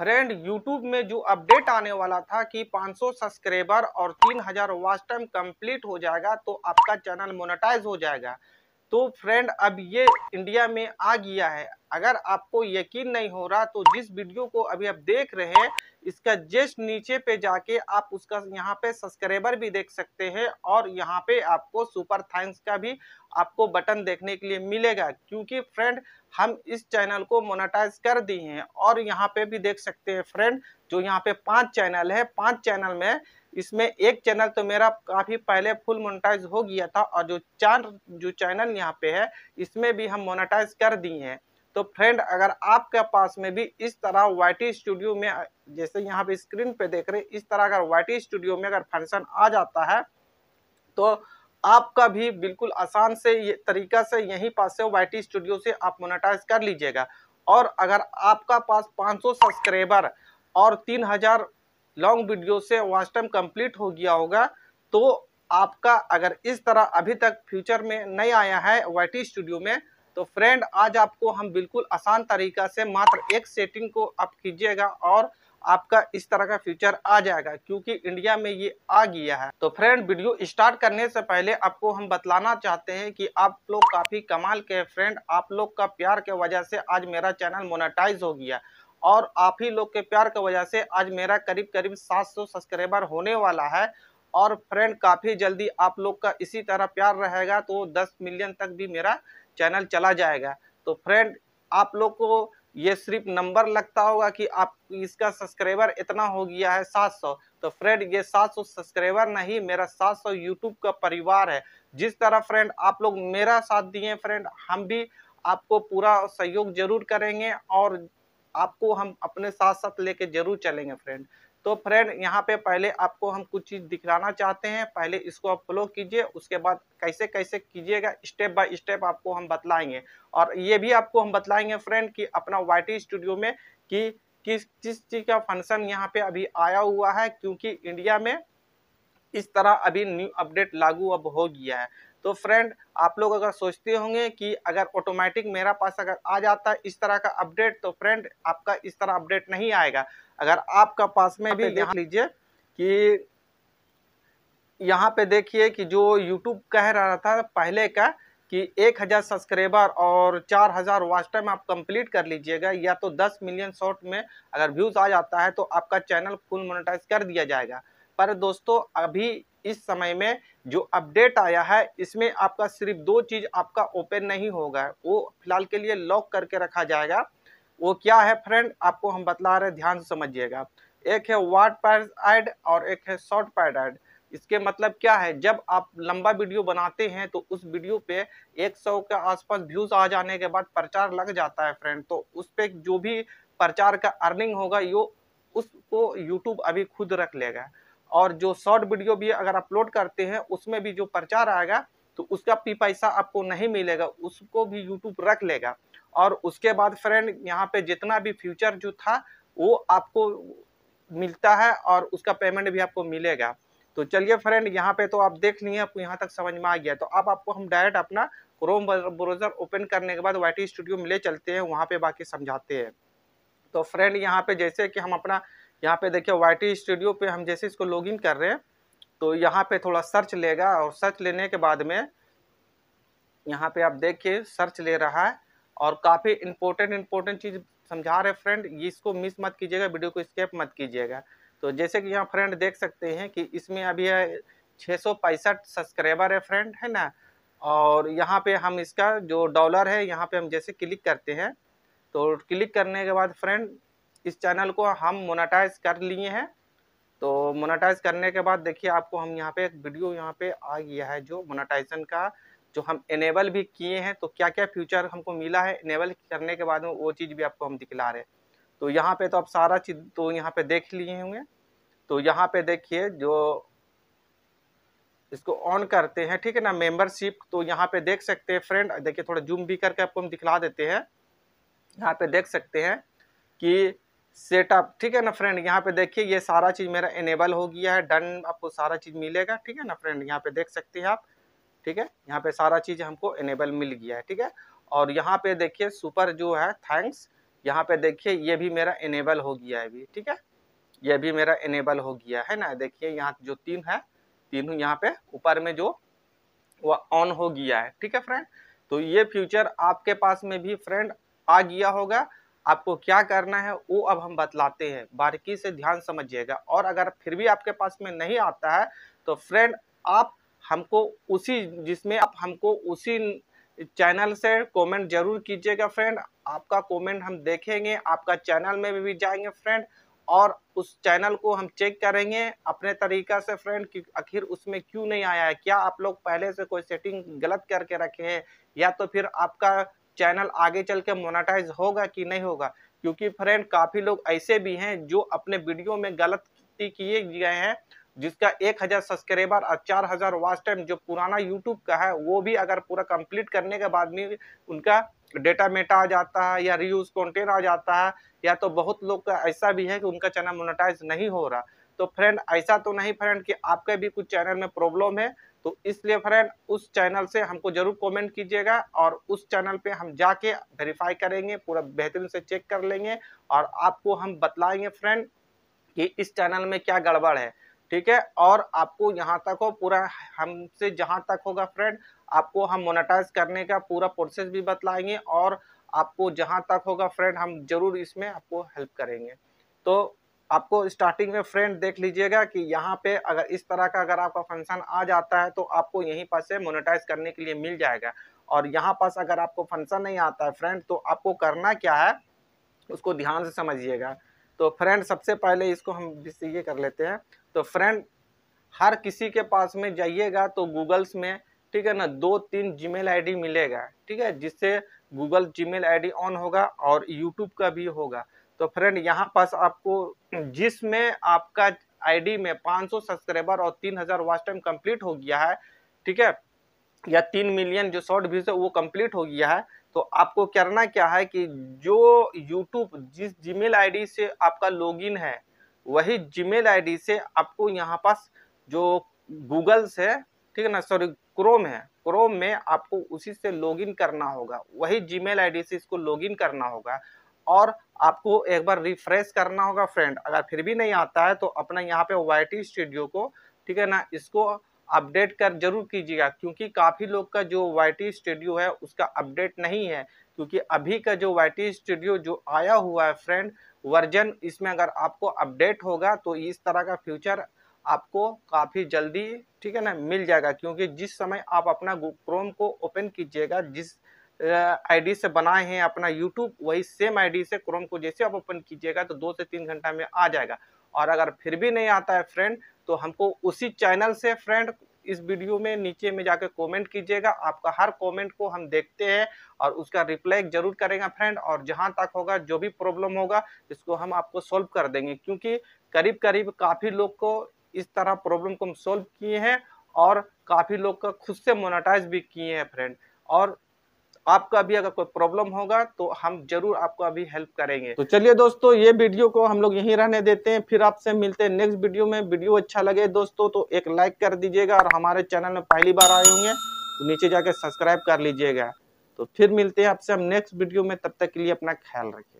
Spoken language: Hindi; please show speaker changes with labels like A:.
A: फ्रेंड यूट्यूब में जो अपडेट आने वाला था कि 500 सब्सक्राइबर और 3000 हज़ार वॉच टाइम कंप्लीट हो जाएगा तो आपका चैनल मोनेटाइज हो जाएगा। तो फ्रेंड अब ये इंडिया में आ गया है। अगर आपको यकीन नहीं हो रहा तो जिस वीडियो को अभी आप देख रहे हैं इसका जस्ट नीचे पे जाके आप उसका यहाँ पे सब्सक्राइबर भी देख सकते हैं और यहाँ पे आपको सुपर थैंक्स का भी आपको बटन देखने के लिए मिलेगा। क्योंकि फ्रेंड हम इस चैनल को मोनेटाइज कर दिए हैं और यहाँ पे भी देख सकते हैं फ्रेंड जो यहाँ पे पाँच चैनल है, पाँच चैनल में इसमें एक चैनल तो मेरा काफ़ी पहले फुल मोनेटाइज हो गया था और जो चार, जो चैनल यहाँ पे है, इसमें भी हम मोनेटाइज कर दिए हैं। तो फ्रेंड अगर आपके पास में भी इस तरह वाईटी स्टूडियो में, जैसे यहाँ पे स्क्रीन पे देख रहे इस तरह अगर वाईटी स्टूडियो में अगर फ़ंक्शन आ जाता है तो आपका भी बिल्कुल आसान से ये तरीका से यहीं पास से वाईटी स्टूडियो से आप मोनेटाइज कर लीजिएगा। और अगर आपका पास 500 सब्सक्राइबर और 3000 लॉन्ग वीडियो से वॉच टाइम कंप्लीट हो गया होगा तो आपका अगर इस तरह अभी तक फ्यूचर में नहीं आया है वाई स्टूडियो में तो फ्रेंड आज आपको हम बिल्कुल आसान तरीका से मात्र एक सेटिंग को आप कीजिएगा और आपका इस तरह का फ्यूचर आ जाएगा, क्योंकि इंडिया में ये आ गया है। तो फ्रेंड वीडियो स्टार्ट करने से पहले आपको हम बतलाना चाहते हैं कि आप लोग काफ़ी कमाल के फ्रेंड आप लोग का प्यार के वजह से आज मेरा चैनल मोनेटाइज हो गया। और आप ही लोग के प्यार की वजह से आज मेरा करीब करीब 700 सब्सक्राइबर होने वाला है। और फ्रेंड काफ़ी जल्दी आप लोग का इसी तरह प्यार रहेगा तो 10 मिलियन तक भी मेरा चैनल चला जाएगा। तो फ्रेंड आप लोग को ये सिर्फ़ नंबर लगता होगा कि आप इसका सब्सक्राइबर इतना हो गया है 700 तो फ्रेंड ये 700 सब्सक्राइबर नहीं, मेरा 700 यूट्यूब का परिवार है। जिस तरह फ्रेंड आप लोग मेरा साथ दिए फ्रेंड हम भी आपको पूरा सहयोग ज़रूर करेंगे और आपको हम अपने साथ साथ लेके ज़रूर चलेंगे फ्रेंड तो फ्रेंड यहाँ पे पहले आपको हम कुछ चीज़ दिखलाना चाहते हैं, पहले इसको आप फॉलो कीजिए, उसके बाद कैसे कैसे कीजिएगा स्टेप बाय स्टेप आपको हम बतलाएँगे। और ये भी आपको हम बतलाएँगे फ्रेंड कि अपना वाईटी स्टूडियो में कि किस किस चीज़ का फ़ंक्शन यहाँ पे अभी आया हुआ है, क्योंकि इंडिया में इस तरह अभी न्यू अपडेट लागू अब हो गया है। तो फ्रेंड आप लोग अगर सोचते होंगे कि अगर ऑटोमेटिक मेरा पास अगर आ जाता है इस तरह का अपडेट तो फ्रेंड आपका इस तरह अपडेट नहीं आएगा। अगर आपका पास में भी देख लीजिए कि यहाँ पे देखिए कि जो YouTube कह रहा था पहले का कि एक हज़ार सब्सक्राइबर और चार हज़ार वॉच टाइम आप कंप्लीट कर लीजिएगा या तो दस मिलियन शॉर्ट में अगर व्यूज़ आ जाता है तो आपका चैनल फुल मोनेटाइज कर दिया जाएगा। पर दोस्तों अभी इस समय में जो अपडेट आया है, इसमें आपका सिर्फ़ दो चीज़ आपका ओपन नहीं होगा, वो फ़िलहाल के लिए लॉक करके रखा जाएगा। वो क्या है फ्रेंड, आपको हम बतला रहे ध्यान से समझिएगा। एक है वार्ड पैड एड और एक है शॉर्ट पैड एड इसके मतलब क्या है, जब आप लंबा वीडियो बनाते हैं तो उस वीडियो पे 100 के आसपास व्यूज़ आ जाने के बाद प्रचार लग जाता है फ्रेंड। तो उस पर जो भी प्रचार का अर्निंग होगा, यो उसको यूट्यूब अभी खुद रख लेगा। और जो शॉर्ट वीडियो भी अगर अपलोड करते हैं, उसमें भी जो प्रचार आएगा तो उसका भी पैसा आपको नहीं मिलेगा, उसको भी यूट्यूब रख लेगा। और उसके बाद फ्रेंड यहाँ पे जितना भी फ्यूचर जो था, वो आपको मिलता है और उसका पेमेंट भी आपको मिलेगा। तो चलिए फ्रेंड यहाँ पे तो आप देख लिए, आपको यहाँ तक समझ में आ गया। तो अब आप आपको हम डायरेक्ट अपना क्रोम ब्राउज़र ओपन करने के बाद YT स्टूडियो में ले चलते हैं, वहाँ पे बाकी समझाते हैं। तो फ्रेंड यहाँ पे जैसे कि हम अपना यहाँ पे देखिए वाईटी स्टूडियो पे हम जैसे इसको लॉगिन कर रहे हैं तो यहाँ पे थोड़ा सर्च लेगा और सर्च लेने के बाद में यहाँ पे आप देखिए सर्च ले रहा है और काफ़ी इंपॉर्टेंट इंपॉर्टेंट चीज़ समझा रहे फ्रेंड इसको मिस मत कीजिएगा वीडियो को स्केप मत कीजिएगा। तो जैसे कि यहाँ फ्रेंड देख सकते हैं कि इसमें अभी है छः सौ पैंसठ सब्सक्राइबर है फ्रेंड है ना? और यहाँ पे हम इसका जो डॉलर है, यहाँ पे हम जैसे क्लिक करते हैं तो क्लिक करने के बाद फ्रेंड इस चैनल को हम मोनाटाइज कर लिए हैं। तो मोनाटाइज करने के बाद देखिए, आपको हम यहाँ पे एक वीडियो यहाँ पे आ गया है जो मोनेटाइजेशन का, जो हम इनेबल भी किए हैं। तो क्या क्या फ्यूचर हमको मिला है इनेबल करने के बाद में, वो चीज़ भी आपको हम दिखला रहे हैं। तो यहाँ पे तो आप सारा चीज़ तो यहाँ पे देख लिए होंगे। तो यहाँ पे देखिए, जो इसको ऑन करते हैं, ठीक है ना मेंबरशिप तो यहाँ पे देख सकते हैं फ्रेंड देखिए थोड़ा जूम भी करके आपको हम दिखला देते हैं। यहाँ पे देख सकते हैं कि सेटअप, ठीक है ना फ्रेंड? यहाँ पे देखिए, ये सारा चीज़ मेरा इनेबल हो गया है। डन आपको सारा चीज़ मिलेगा, ठीक है ना फ्रेंड? यहाँ पे देख सकते हैं आप, ठीक है? यहाँ पे सारा चीज़ हमको इनेबल मिल गया है, ठीक है? और यहाँ पे देखिए सुपर जो है थैंक्स यहाँ पे देखिए, ये भी मेरा इनेबल हो गया है ठीक है? ये भी मेरा इनेबल हो गया है ना? देखिए, यहाँ जो तीन है, तीनों यहाँ पे, ऊपर में जो वह ऑन हो गया है, ठीक है फ्रेंड? तो ये फ्यूचर आपके पास में भी फ्रेंड आ गया होगा। आपको क्या करना है, वो अब हम बतलाते हैं। बारीकी से ध्यान समझिएगा। और अगर फिर भी आपके पास में नहीं आता है तो फ्रेंड आप हमको उसी जिसमें आप हमको उसी चैनल से कमेंट ज़रूर कीजिएगा फ्रेंड आपका कमेंट हम देखेंगे, आपका चैनल में भी भी जाएँगे फ्रेंड और उस चैनल को हम चेक करेंगे अपने तरीका से फ्रेंड कि आखिर उसमें क्यों नहीं आया है? क्या आप लोग पहले से कोई सेटिंग गलत करके रखे हैं? या तो फिर आपका चैनल आगे चल के मोनाटाइज होगा कि नहीं होगा? क्योंकि फ्रेंड काफ़ी लोग ऐसे भी हैं जो अपने वीडियो में गलत किए गए हैं, जिसका एक हज़ार सब्सक्राइबर और चार हज़ार वाच टाइम जो पुराना यूट्यूब का है, वो भी अगर पूरा कंप्लीट करने के बाद में उनका डेटा मेटा आ जाता है या रीयूज कंटेंट आ जाता है, या तो बहुत लोग का ऐसा भी है कि उनका चैनल मोनेटाइज नहीं हो रहा। तो फ्रेंड ऐसा तो नहीं फ्रेंड कि आपके भी कुछ चैनल में प्रॉब्लम है तो इसलिए फ्रेंड उस चैनल से हमको ज़रूर कमेंट कीजिएगा और उस चैनल पे हम जाके वेरीफाई करेंगे, पूरा बेहतरीन से चेक कर लेंगे और आपको हम बतलाएँगे फ्रेंड कि इस चैनल में क्या गड़बड़ है, ठीक है? और आपको यहाँ तक हो, पूरा हमसे जहाँ तक होगा फ्रेंड आपको हम मोनेटाइज करने का पूरा प्रोसेस भी बतलाएँगे और आपको जहाँ तक होगा फ्रेंड हम ज़रूर इसमें आपको हेल्प करेंगे। तो आपको स्टार्टिंग में फ्रेंड देख लीजिएगा कि यहाँ पे अगर इस तरह का अगर आपका फ़ंक्शन आ जाता है तो आपको यहीं पर से मोनेटाइज करने के लिए मिल जाएगा। और यहाँ पास अगर आपको फ़ंक्शन नहीं आता है फ्रेंड तो आपको करना क्या है, उसको ध्यान से समझिएगा। तो फ्रेंड सबसे पहले इसको हम ये कर लेते हैं। तो फ्रेंड हर किसी के पास में जाइएगा तो गूगल्स में, ठीक है ना, दो तीन जीमेल आईडी मिलेगा, ठीक है, जिससे गूगल जीमेल आईडी ऑन होगा और यूट्यूब का भी होगा। तो फ्रेंड यहाँ पास आपको जिसमें आपका आईडी में 500 सब्सक्राइबर और 3000 हज़ार वॉच टाइम कंप्लीट हो गया है, ठीक है? या तीन मिलियन जो शॉर्ट व्यूज़ है, वो कंप्लीट हो गया है। तो आपको करना क्या है कि जो यूट्यूब जिस जीमेल आईडी से आपका लॉगिन है, वही जीमेल आईडी से आपको यहाँ पास जो गूगल से ठीक है ना? सॉरी क्रोम है। क्रोम में आपको उसी से लॉगिन करना होगा। वही जीमेल आईडी से इसको लॉगिन करना होगा। और आपको एक बार रिफ्रेश करना होगा फ्रेंड अगर फिर भी नहीं आता है तो अपना यहाँ पे वाईटी स्टूडियो को, ठीक है ना, इसको अपडेट कर ज़रूर कीजिएगा, क्योंकि काफ़ी लोग का जो वाईटी स्टूडियो है, उसका अपडेट नहीं है। क्योंकि अभी का जो वाईटी स्टूडियो जो आया हुआ है फ्रेंड वर्जन इसमें अगर आपको अपडेट होगा तो इस तरह का फ्यूचर आपको काफ़ी जल्दी, ठीक है ना, मिल जाएगा। क्योंकि जिस समय आप अपना क्रोम को ओपन कीजिएगा, जिस आईडी से बनाए हैं, अपना यूट्यूब वही सेम आईडी से क्रोम को जैसे आप ओपन कीजिएगा तो दो से तीन घंटा में आ जाएगा। और अगर फिर भी नहीं आता है फ्रेंड तो हमको उसी चैनल से फ्रेंड इस वीडियो में नीचे में जाकर कमेंट कीजिएगा। आपका हर कमेंट को हम देखते हैं और उसका रिप्लाई ज़रूर करेंगे फ्रेंड और जहाँ तक होगा, जो भी प्रॉब्लम होगा, इसको हम आपको सॉल्व कर देंगे। क्योंकि करीब करीब काफ़ी लोग को इस तरह प्रॉब्लम को हम सोल्व किए हैं और काफ़ी लोग का खुद से मोनाटाइज भी किए हैं फ्रेंड और आपका अभी अगर कोई प्रॉब्लम होगा तो हम ज़रूर आपको अभी हेल्प करेंगे। तो चलिए दोस्तों, ये वीडियो को हम लोग यहीं रहने देते हैं। फिर आपसे मिलते हैं नेक्स्ट वीडियो में। वीडियो अच्छा लगे दोस्तों तो एक लाइक कर दीजिएगा और हमारे चैनल में पहली बार आए होंगे तो नीचे जाके सब्सक्राइब कर लीजिएगा। तो फिर मिलते हैं आपसे हम नेक्स्ट वीडियो में। तब तक के लिए अपना ख्याल रखिए।